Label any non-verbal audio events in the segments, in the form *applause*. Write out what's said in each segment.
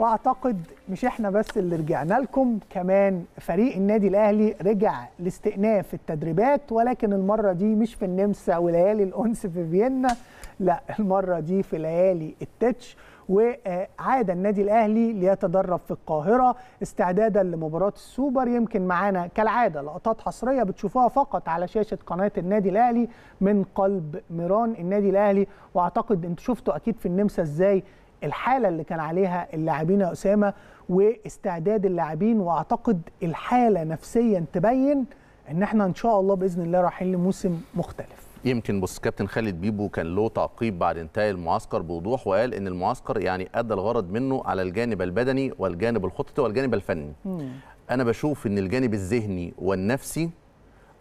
واعتقد مش إحنا بس اللي رجعنا لكم كمان فريق النادي الأهلي رجع لاستئناف التدريبات ولكن المرة دي مش في النمسا وليالي الأنس في فيينا لا المرة دي في ليالي التتش. وعاد النادي الأهلي ليتدرب في القاهرة استعدادا لمباراة السوبر. يمكن معانا كالعادة لقطات حصرية بتشوفوها فقط على شاشة قناة النادي الأهلي من قلب ميران. النادي الأهلي وأعتقد أنتوا شفتوا أكيد في النمسا إزاي الحالة اللي كان عليها اللاعبين يا أسامة واستعداد اللاعبين وأعتقد الحالة نفسيا تبين إن إحنا إن شاء الله بإذن الله رايحين لموسم مختلف يمكن بص كابتن خالد بيبو كان له تعقيب بعد انتهاء المعسكر بوضوح وقال إن المعسكر يعني أدى الغرض منه على الجانب البدني والجانب الخططي والجانب الفني مم. أنا بشوف إن الجانب الذهني والنفسي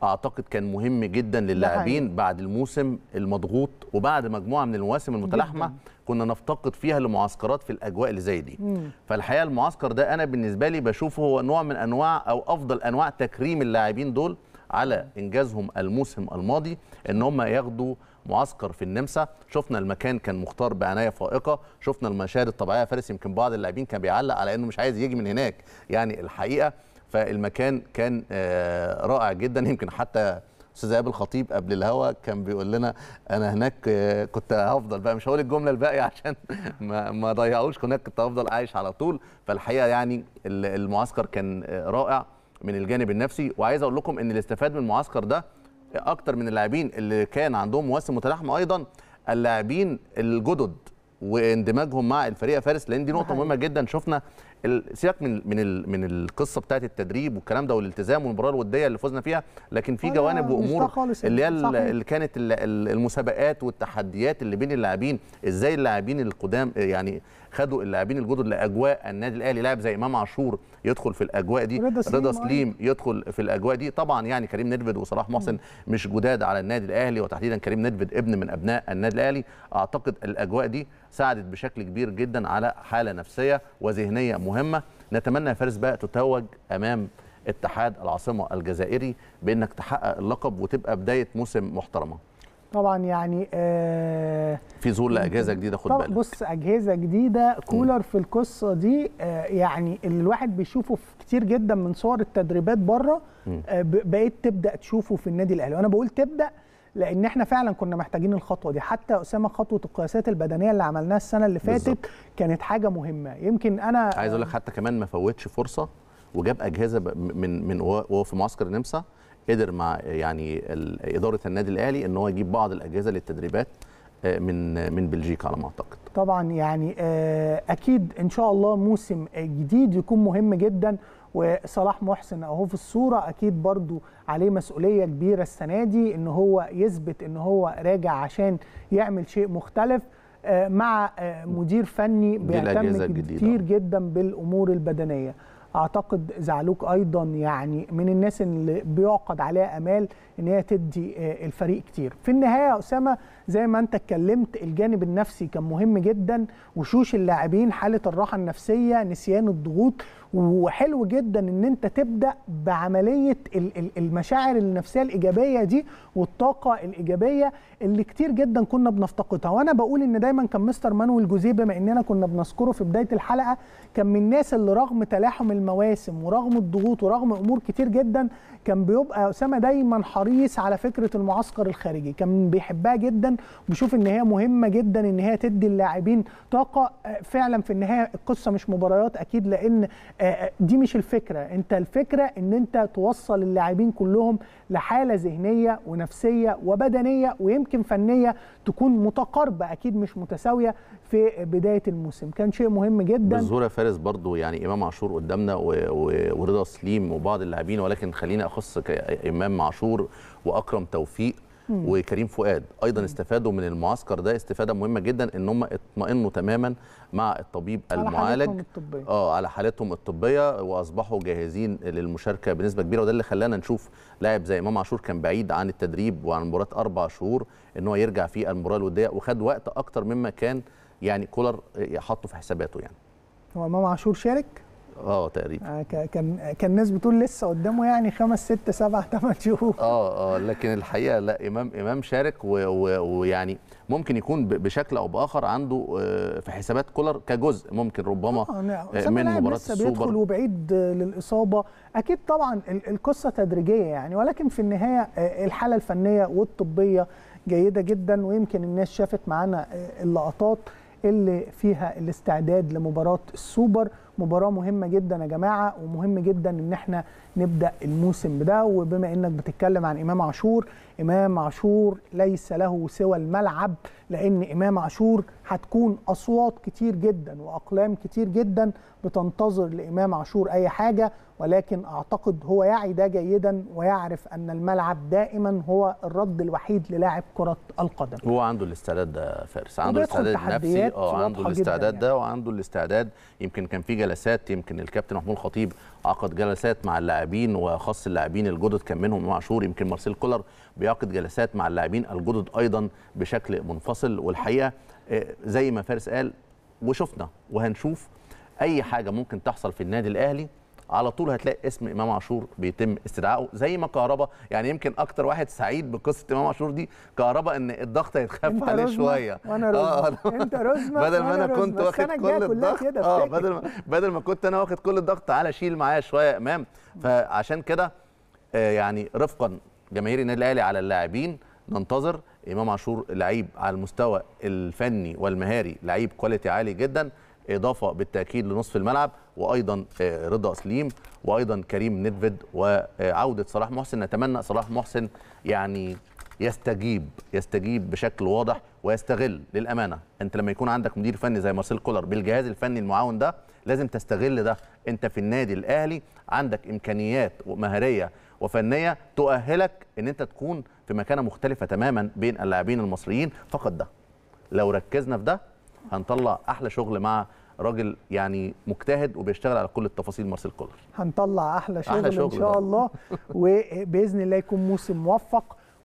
أعتقد كان مهم جدا للاعبين بعد الموسم المضغوط وبعد مجموعة من المواسم المتلاحمة. كنا نفتقد فيها لمعسكرات في الأجواء اللي زي دي. مم. فالحقيقة المعسكر ده أنا بالنسبة لي بشوفه هو نوع من أنواع أو أفضل أنواع تكريم اللاعبين دول على إنجازهم الموسم الماضي إن هم ياخدوا معسكر في النمسا. شفنا المكان كان مختار بعناية فائقة. شفنا المشاهد الطبيعية فارس يمكن بعض اللاعبين كان بيعلق على إنه مش عايز يجي من هناك. يعني الحقيقة فالمكان كان رائع جدا. يمكن حتى أستاذ إيهاب الخطيب قبل الهوا كان بيقول لنا أنا هناك كنت هفضل بقى مش هقول الجملة الباقية *laughs* عشان ما ما ضيعوش. هناك كنت هفضل عايش على طول. فالحقيقة يعني المعسكر كان رائع من الجانب النفسي. وعايز أقول لكم إن اللي استفاد من المعسكر ده أكتر من اللاعبين اللي كان عندهم مواسم متلاحمة أيضا. اللاعبين الجدد واندماجهم مع الفريق فارس لأن دي نقطة مهمة جدا. شفنا سيبك من من من القصة بتاعه التدريب والكلام ده والالتزام والمباراة الودية اللي فزنا فيها لكن في جوانب وأمور اللي هي اللي كانت المسابقات والتحديات اللي بين اللاعبين إزاي اللاعبين القدام يعني خدوا اللاعبين الجدد لأجواء النادي الأهلي. لاعب زي إمام عاشور يدخل في الأجواء دي. رضا سليم, يدخل في الأجواء دي. طبعا يعني كريم ندفد وصلاح محسن مش جداد على النادي الأهلي وتحديدا كريم ندفد ابن من أبناء النادي الأهلي. أعتقد الأجواء دي ساعدت بشكل كبير جدا على حالة نفسية وذهنية مهمة. نتمنى يا فارس بقى تتوج أمام اتحاد العاصمة الجزائري بأنك تحقق اللقب وتبقى بداية موسم محترمة. طبعا يعني آه في ظهور لأجهزة جديدة خد بالك. بص أجهزة جديدة كولر في القصة دي آه يعني اللي الواحد بيشوفه في كتير جدا من صور التدريبات بره آه بقيت تبدأ تشوفه في النادي الأهلي. وأنا بقول تبدأ لأن إحنا فعلا كنا محتاجين الخطوة دي. حتى أسامة خطوة القياسات البدنية اللي عملناها السنة اللي فاتت بالزبط. كانت حاجة مهمة. يمكن أنا عايز أقول لك حتى كمان ما فوتش فرصة وجاب أجهزة من من وهو في معسكر النمسا قدر مع يعني إدارة النادي الأهلي إن هو يجيب بعض الأجهزة للتدريبات من من بلجيكا على ما أعتقد. طبعا يعني أكيد إن شاء الله موسم جديد يكون مهم جدا وصلاح محسن أهو في الصورة أكيد برضو عليه مسؤولية كبيرة السنة دي إن هو يثبت إن هو راجع عشان يعمل شيء مختلف مع مدير فني بيهتم كتير جدا بالأمور البدنية. أعتقد زعلوك أيضا يعني من الناس اللي بيعقد عليها آمال إن هي تدي الفريق كتير. في النهاية يا أسامة زي ما أنت اتكلمت الجانب النفسي كان مهم جدا وشوش اللاعبين حالة الراحة النفسية نسيان الضغوط وحلو جدا إن أنت تبدأ بعملية المشاعر النفسية الإيجابية دي والطاقة الإيجابية اللي كتير جدا كنا بنفتقدها. وأنا بقول إن دايما كان مستر مانويل جوزيه بما إننا كنا بنذكره في بداية الحلقة كان من الناس اللي رغم تلاحم المواسم ورغم الضغوط ورغم أمور كتير جدا كان بيبقى أسامة دايما حريص على فكرة المعسكر الخارجي. كان بيحبها جدا وبيشوف إن هي مهمة جدا إن هي تدي اللاعبين طاقة. فعلا في النهاية القصة مش مباريات أكيد لأن دي مش الفكرة. انت الفكرة ان انت توصل اللاعبين كلهم لحالة ذهنية ونفسية وبدنية ويمكن فنية تكون متقاربة أكيد مش متساوية في بداية الموسم. كان شيء مهم جدا. بالظهور فارس برضو يعني إمام عاشور قدامنا ورضا سليم وبعض اللاعبين ولكن خليني أخص إمام عاشور وأكرم توفيق. وكريم فؤاد أيضا استفادوا من المعسكر ده. استفادة مهمة جدا إن هم اطمئنوا تماما مع الطبيب على المعالج. حالتهم الطبية. آه على حالتهم الطبية وأصبحوا جاهزين للمشاركة بنسبة كبيرة. وده اللي خلانا نشوف لاعب زي إمام عاشور كان بعيد عن التدريب وعن مباراة أربع شهور إن هو يرجع في المباراة الودية وخد وقت أكتر مما كان يعني كولر حطه في حساباته يعني. هو إمام عاشور شارك؟ آه تقريبا. آه، كان كان الناس بتقول لسه قدامه يعني خمس ست سبع ثمان شهور. آه آه لكن الحقيقة لا إمام إمام شارك ويعني ممكن يكون بشكل أو بآخر عنده آه، في حسابات كولر كجزء ممكن ربما آه، نعم. آه، من مباراة لسه بيدخل السوبر. وبعيد آه، للإصابة. أكيد طبعا ال- القصة تدريجية يعني ولكن في النهاية الحالة الفنية والطبية جيدة جدا ويمكن الناس شافت معانا اللقطات اللي فيها الاستعداد لمباراة السوبر. مباراة مهمة جدا يا جماعة ومهم جدا إن إحنا نبدأ الموسم بده. وبما إنك بتتكلم عن إمام عاشور إمام عاشور ليس له سوى الملعب لأن إمام عاشور هتكون أصوات كتير جدا وأقلام كتير جدا بتنتظر لإمام عاشور أي حاجة. ولكن أعتقد هو يعي ده جيدا ويعرف أن الملعب دائما هو الرد الوحيد للاعب كرة القدم. هو عنده الاستعداد ده فارس. عنده الاستعداد النفسي. آه عنده الاستعداد يعني. ده وعنده الاستعداد. يمكن كان في جلسات يمكن الكابتن محمود الخطيب عقد جلسات مع اللاعبين وخاص اللاعبين الجدد كان منهم امام عاشور يمكن مارسيل كولر بيعقد جلسات مع اللاعبين الجدد أيضا بشكل منفصل. والحقيقة آه، زي ما فارس قال وشفنا وهنشوف أي حاجة ممكن تحصل في النادي الأهلي. على طول هتلاقي اسم إمام عاشور بيتم استدعائه زي ما كهربا يعني يمكن أكتر واحد سعيد بقصة إمام عاشور دي كهربا إن الضغط هيتخف عليه شوية وأنا رزمة. *laughs* أنت رزمة بدل ما أنا كنت. واخد كل الضغط آه. بدل ما بدل ما كنت أنا واخد كل الضغط تعالى شيل معايا شوية إمام فعشان كده آه، يعني رفقا جماهير النادي الأهلي على اللاعبين ننتظر إمام عاشور لعيب على المستوى الفني والمهاري لعيب كواليتي عالي جدا إضافة بالتأكيد لنصف الملعب وأيضا آه، رضا سليم وأيضا كريم ندفد وعودة صلاح محسن. نتمنى صلاح محسن يعني يستجيب يستجيب بشكل واضح ويستغل للأمانة. أنت لما يكون عندك مدير فني زي مارسيل كولر بالجهاز الفني المعاون ده لازم تستغل ده. أنت في النادي الأهلي عندك إمكانيات ومهاريه وفنية تؤهلك إن أنت تكون في مكانة مختلفة تماما بين اللاعبين المصريين. فقط ده. لو ركزنا في ده هنطلع أحلى شغل مع راجل يعني مجتهد وبيشتغل على كل التفاصيل مارسيل كولر هنطلع أحلى شغل, أحلى إن شغل شاء ده. الله وبإذن الله يكون موسم موفق